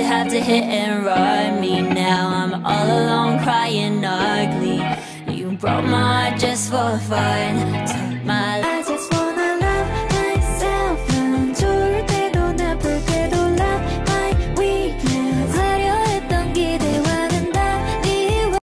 you have to hit and run me now? I'm all alone crying ugly. You broke my heart just for fun.